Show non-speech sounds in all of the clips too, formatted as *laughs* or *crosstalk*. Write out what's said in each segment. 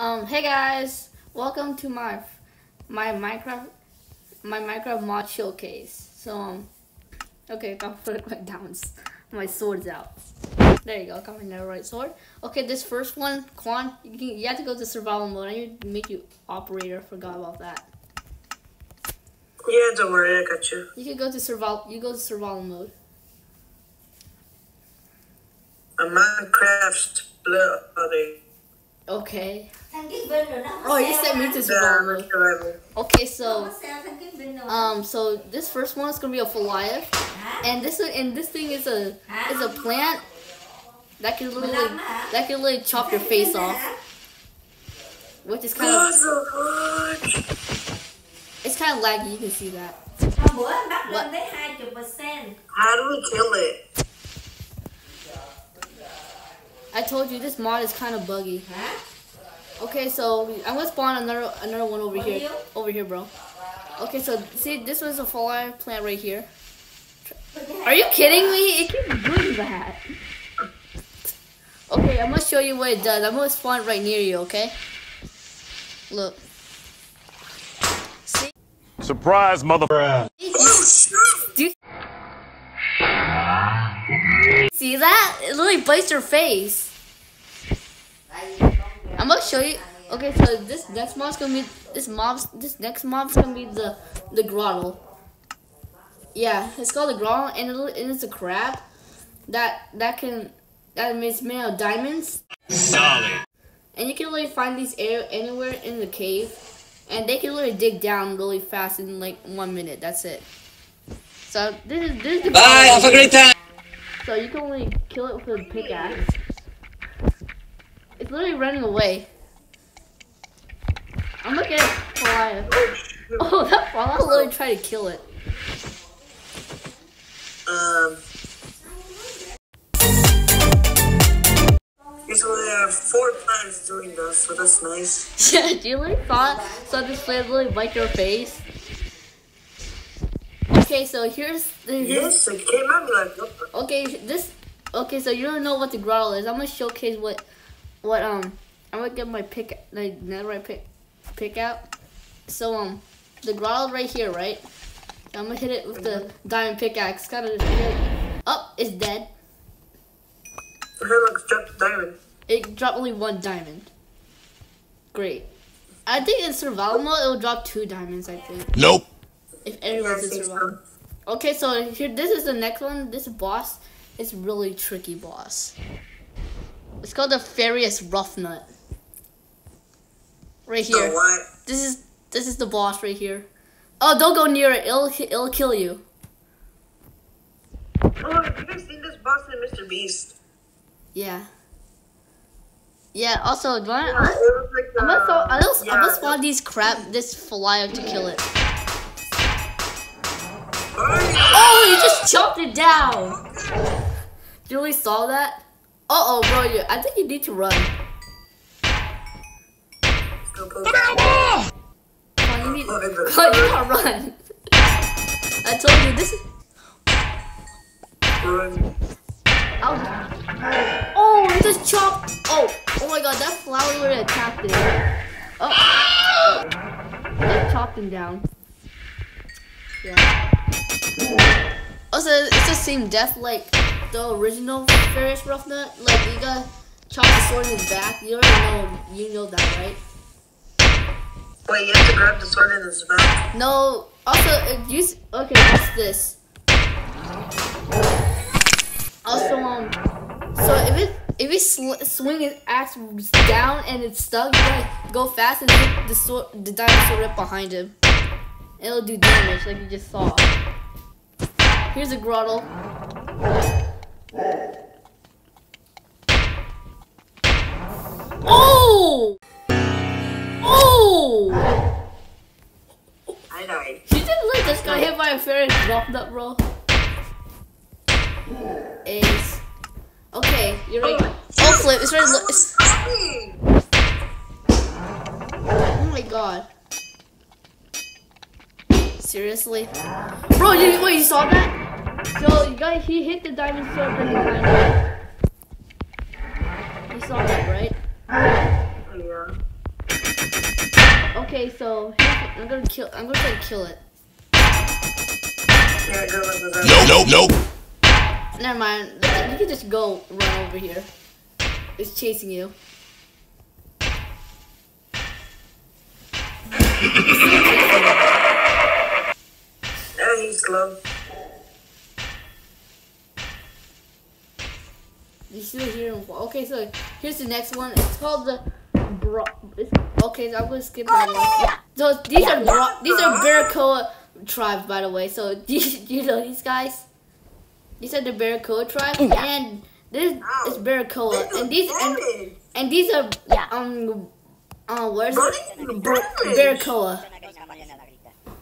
Um, hey guys, welcome to my my Minecraft my Minecraft mod showcase. So um, okay, I'll *laughs* put my downs. My sword's out. There you go, got my netherite sword. Okay, this first one, Quan, you, can, you have to go to survival mode. I need to make you operator. Forgot about that. Yeah, don't worry, I got you. You can go to survival. You go to survival mode. A Minecraft split buddy. Okay. Thằng Kiên Vinh rồi nó Oh, you sent me to Yeah, survival Okay, so có sao thằng Kiên Vinh rồi. um, so this first one is gonna be a Foliaath. Hả? And this and this thing is a is a plant that can literally that can literally chop your face off, which is kind of What it's kind of laggy. You can see that. Hôm bữa anh bắt What? lên tới 20%. How do we kill it? I told you this mod is kind of buggy. Hả? Okay, so I'm gonna spawn another another one over here. Audio? Over here, bro. Okay, so see this was a fallen plant right here. Are you kidding me? It keeps doing that. Okay, I'm gonna show you what it does. I'm gonna spawn right near you. Okay. Look. See? Surprise, mother. Do you see that? It literally bites your face. I'm gonna show you. Okay, so this next mob's gonna be this mob's this next mob's gonna be the the grotto. Yeah, it's called the grotto, and, it, and it's a crab that that can that is made of diamonds. Solid. And you can literally find these air anywhere in the cave, and they can literally dig down really fast in like one minute. That's it. So this is this is the Bye, have a great time. So you can only kill it with a pickaxe. It's literally running away. I'm looking at Foliaath. Oh shoot! Oh, that Fallout literally tried to kill it. Um. Okay, so they have four times doing this, so that's nice. *laughs* Yeah, do you really thought so this flame literally bite your face? Okay, so here's the here's, Yes, it came at me like okay this okay so you don't know what the grotto is. I'm gonna showcase what what um I'm gonna get my pick like netherite pick pick out. So um the grotto right here, right? I'm gonna hit it with the diamond pickaxe. Kind of up, it's dead. For him, dropped diamond. It dropped only one diamond. Great. I think in survival mode it'll drop two diamonds. I think Nope. if Yeah, I everyone's in survival. Okay, so here this is the next one. This boss is really tricky boss. It's called the Ferrous Wroughtnaut. Right here. what? This is this is the boss right here. Oh, don't go near it. It'll it'll kill you. Oh, have you guys seen this boss in Mr. Beast? Yeah. Yeah. Also, do you want? Yeah, it was like the, I'm gonna, throw, I'm gonna, I'm yeah, gonna spawn these crap, this flyer to kill it. Oh, Oh, you just chopped it down! You really saw that? Uh oh, bro, you, I think you need to run. Go, go, you need, Oh, you gotta run. *laughs* I told you, this is, Run. I'll, oh, you just chopped, oh, oh my god, that flower would have attacked it. Oh, that chopped him down. Yeah. Also, it's the same death like the original Ferrous Wroughtnaut. Like, you gotta chop the sword in his back. You already know, you know that, right? Wait, you have to grab the sword in his back. No. Also, uh, use. Okay, what's this? Also, um. So if it if it sl- swing his axe down and it's stuck, you gotta go fast and hit the sword, the dinosaur right behind him. It'll do damage, like you just saw. Here's a grotto. Oh! Oh! I died. You just let this guy hit by a fairy dropped up, bro. Ace. Okay, you're right. Oh, flip. It's It's, oh my god. Seriously? Bro, you, wait, you saw that? So, you got, he hit the diamond sword right behind him. You saw that, right? Yeah. Okay, so I'm gonna kill. I'm gonna try to kill it. Yeah, go with the Nope, nope, nope. Never mind. You can just go run over here. It's chasing you. *clears throat* Yeah, he's slow. You still hear him. Okay, so here's the next one. It's called the bro. It's, okay, so I'm gonna skip that one. So these are bro, these are Barakoa tribes, by the way. So *laughs* do you, do you know these guys? These are the Barakoa tribe, and this is Barakoa, and these and, and these are um uh where's Bro, it? this is Bar- savage. Barakoa.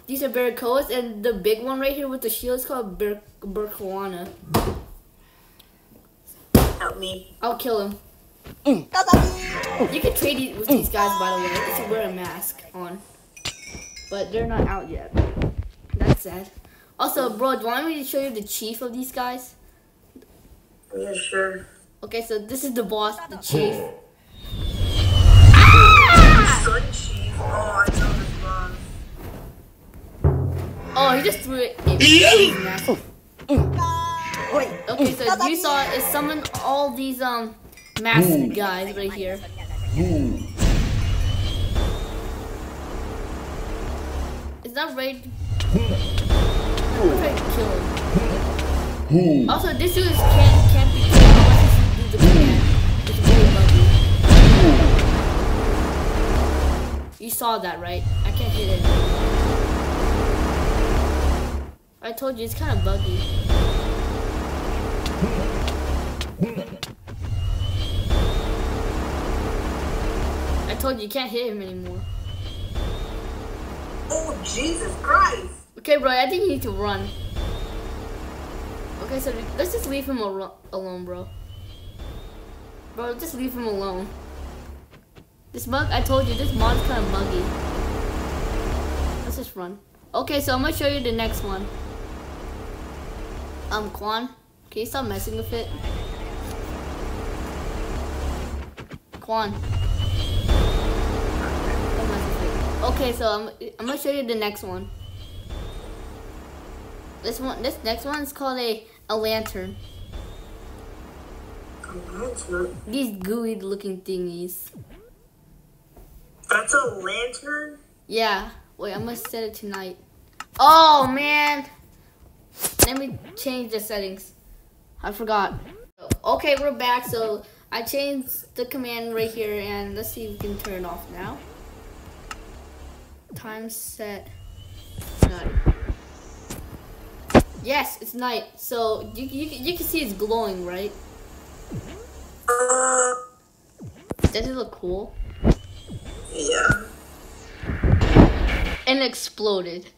These are Barakoas, and the big one right here with the shield is called Bar- Barakoana. Help me. I'll kill him. Mm. You can trade these, with these guys, by the way. It's to wear a mask on. But they're not out yet. That's sad. Also, bro, do you want me to show you the chief of these guys? Yeah, sure. Okay, so this is the boss, the chief. Just threw it in his mask. Okay, so you saw it summoned all these um masked guys right here. Is that right? I'm trying to kill him. Also, this dude can't can't be killed unless he do the command. It's really buggy. You saw that, right? I can't hit it. I told you it's kind of buggy. I told you you can't hit him anymore. Oh, Jesus Christ. Okay, bro, I think you need to run. Okay, so let's just leave him al- alone, bro. Bro, just leave him alone. This bug, I told you, this mod's kind of buggy. Let's just run. Okay, so I'm gonna show you the next one. Um, Quan, can you stop messing with it? Quan. Don't mess with it. Okay, so I'm, I'm gonna show you the next one. This one, this next one is called a a lantern. A, These gooey looking thingies. that's a lantern? Yeah. Wait, I'm gonna set it tonight. Oh man. Let me change the settings. I forgot. Okay, we're back. So I changed the command right here, and let's see if we can turn it off now. Time set. Night. Yes, it's night. So you you you can see it's glowing, right? Uh, Does it look cool? yeah. And exploded.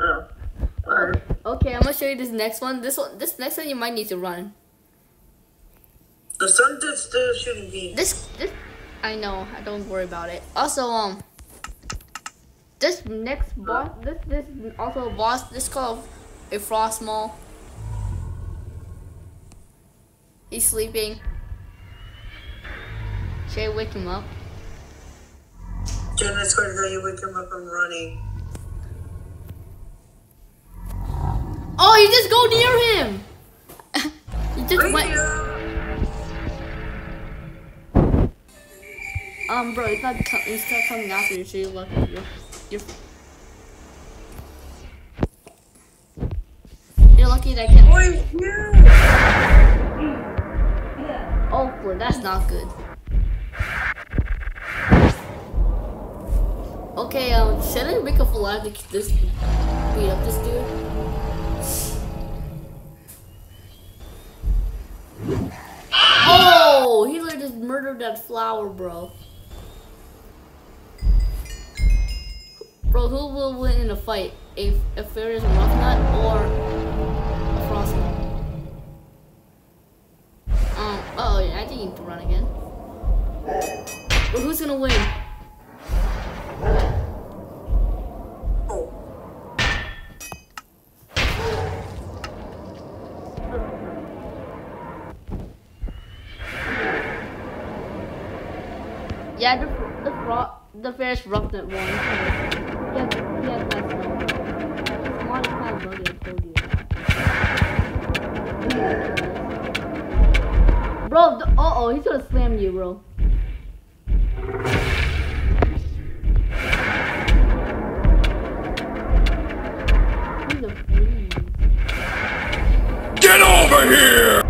Oh. Okay, I'm gonna show you this next one. This one, this next one, you might need to run. The sun did still shooting beams. This, this, I know. I don't worry about it. Also, um, this next boss, this, this is also a boss. This is called a Frostmaw. He's sleeping. Should I wake him up? Jen, I swear to wake him up, I'm running. Oh, you just go near him. *laughs* you just went. Um, bro, it's not. It's not coming after you. So you're lucky. You're, you're, you're lucky that I can. Right here. Oh, bro, that's not good. Okay, um, should I make a flag to this beat up this dude? Oh, he like just murdered that flower, bro. Bro, who will win in a fight? A, a Ferrous Wroughtnaut or a Frostman? Um, oh, yeah, I need to run again. But who's gonna win? The, first roughed it one. Yeah, yeah, that's one. This mod is kind of buggy, I told you. Bro, uh oh, he's gonna slam you, bro. Get over here!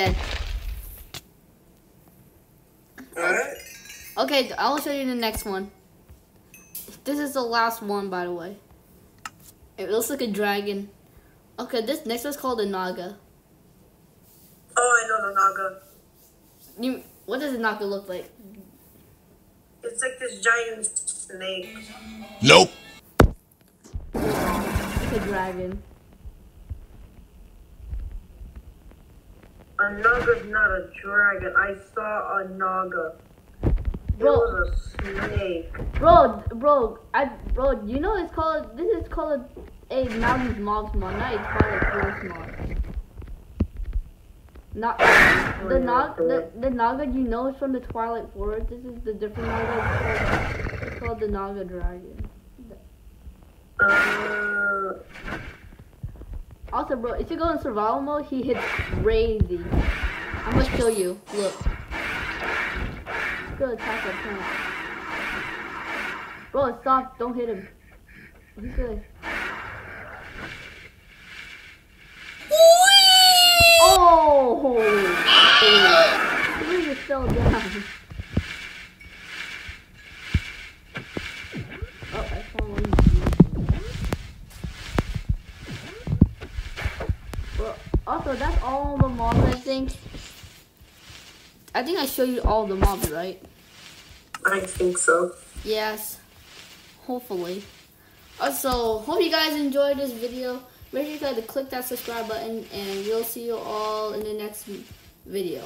He's dead. Alright. Okay, I'll show you the next one. This is the last one, by the way. It looks like a dragon. Okay, this next one's called a naga. Oh, I know the Naga. You, what does a naga look like? It's like this giant snake. Nope. It's a dragon. A Naga's not a dragon. I saw a Naga. It Bro, was a snake. bro, bro, I, bro, you know it's called, this is called a Mowzie's Mobs mod, not a Twilight Forest mod. Not, the, Nog, the, the Naga you know is from the Twilight Forest. This is the different Naga. It's called, it's called the Naga Dragon. Uh, Also, bro, if you go in survival mode, he hits crazy. I'm gonna kill you. Look. Good attack that plant. Bro, stop. Don't hit him. He's good. Oh! He just fell down. Oh, I one. Well, also, that's all the mobs, I think. I think I showed you all the mobs, right? I think so. Yes. Hopefully. Also, hope you guys enjoyed this video. Make sure you guys to click that subscribe button, and we'll see you all in the next video.